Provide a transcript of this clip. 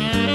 Yeah.